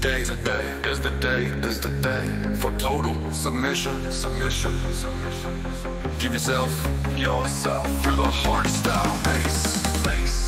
Is the day, is the day, is the day For total submission, submission, submission. Give yourself, yourself Through the hardstyle style, face